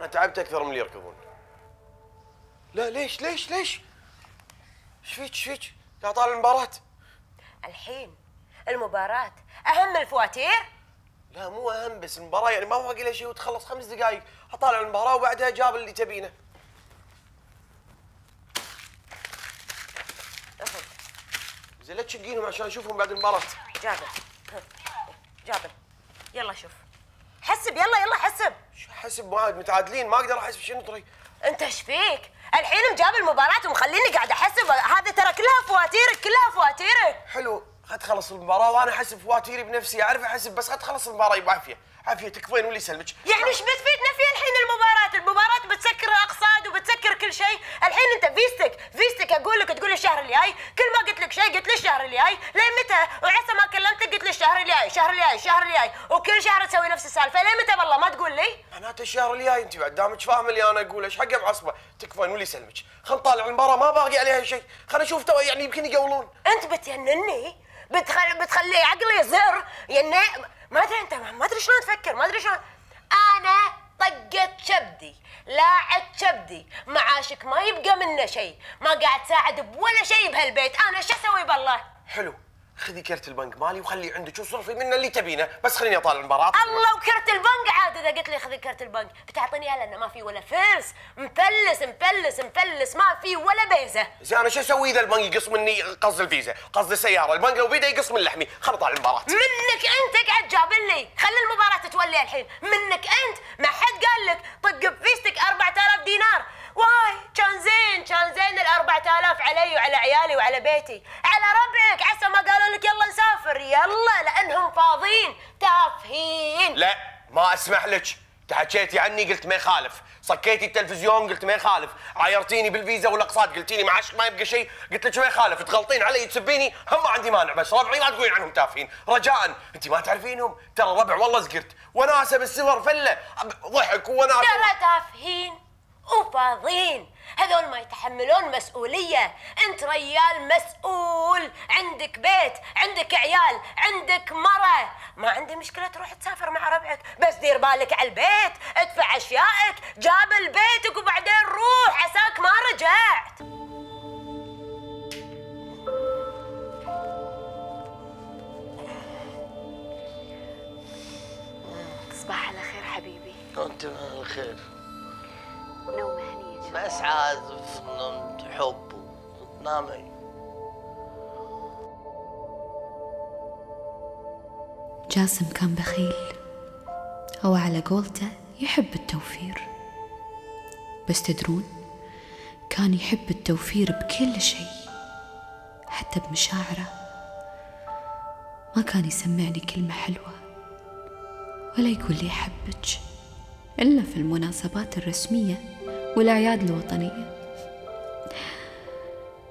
أنا تعبت أكثر من اللي يركضون. لا ليش ليش ليش؟ إيش فيك إيش فيك؟ قاعد طالع المباراة. الحين المباراة أهم من الفواتير؟ لا مو أهم بس المباراة يعني ما باقي لها شيء وتخلص خمس دقائق أطالع المباراة وبعدها جاب اللي تبينه. زين لا تشقينهم عشان أشوفهم بعد المباراة. جابر. جابر يلا شوف. حسب يلا يلا حسب. شو احسب معاد متعادلين ما أقدر أحسب شنو طريق أنت إيش فيك؟ الحين مجاب المباراة ومخليني قاعد أحسب. هذا ترى كلها فواتيرك كلها فواتيرك. حلو خد تخلص المباراة وأنا أحسب فواتيري بنفسي أعرف أحسب بس خد تخلص المباراة بعافية عافية. تكفين واللي يسلمك يعني إيش بتفيدنا في الحين؟ كل ما قلت لك شيء قلت لي الشهر الجاي، لين متى؟ وعسى ما كلمتك قلت لي الشهر الجاي، الشهر الجاي، الشهر الجاي، وكل شهر تسوي نفس السالفة، لين متى والله؟ ما تقول لي؟ معناته الشهر الجاي أنت بعد دامك فاهم اللي أنا أقوله. إيش حقه معصبه تكفين واللي يسلمك خل نطالع المباراه ما باقي عليها شيء. خل نشوف تو يعني يمكن يقولون. أنت بتجنني؟ بتخل... بتخلي عقلي يزر يعني ما أدري أنت ما أدري شلون تفكر ما أدري شلون. أنا طقت شبدي. لاعت شبدي معاشك ما يبقى منه شيء. ما قاعد تساعد بولا شيء بهالبيت. أنا شو أسوي بالله؟ حلو. خذي كرت البنك مالي وخليه عندك وصرفي منه اللي تبينه. بس خليني أطالع المباراة. الله وكرت البنك عاد إذا قلت لي خذي كرت البنك. بتعطيني اياه لأنه ما في ولا فلس. مفلس مفلس مفلس. ما في ولا بيزة. زين أنا شو أسوي إذا البنك يقص مني قسط الفيزا؟ قسط السيارة. البنك لو بيده يقص من لحمي. خل اطالع المباراة. منك أنت قاعد جابل لي خلي المباراة تتولي الحين. منك أنت. ما حد قال لك طق بفيزتك 4000 دينار. واي كان زين كان زين ال 4000 علي وعلى عيالي وعلى بيتي. على ربعك عسى ما قالوا لك يلا نسافر. يلا لأنهم فاضيين. تافهين. لا ما أسمح لك. تحكيتي عني قلت ما يخالف. صكيتي التلفزيون قلت ما يخالف. عايرتيني بالفيزا والأقساط قلتيني معاش ما يبقى شيء. قلت لك ما يخالف. تغلطين علي تسبيني. هم ما عندي مانع بس ربعي ما تقولين عنهم تافهين. رجاء. انت ما تعرفينهم؟ ترى ربع والله زقرت. وناسة بالسفر فلة. ضحك وناسة. ترى تافهين. وفاضين. هذول ما يتحملون مسؤولية. أنت ريال مسؤول. عندك بيت عندك عيال عندك مرة. ما عندي مشكلة تروح تسافر مع ربعك. بس دير بالك على البيت ادفع أشيائك جاب لبيتك وبعدين روح. عساك ما رجعت. تصبح على خير حبيبي. أنت الخير نومة هنية بس عاد نمت حب نامي جاسم كان بخيل. أو على قولته يحب التوفير. بس تدرون كان يحب التوفير بكل شيء حتى بمشاعره. ما كان يسمعني كلمة حلوة ولا يقول لي أحبك. إلا في المناسبات الرسمية والأعياد الوطنية.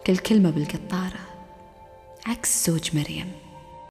كل كلمة بالقطارة عكس زوج مريم.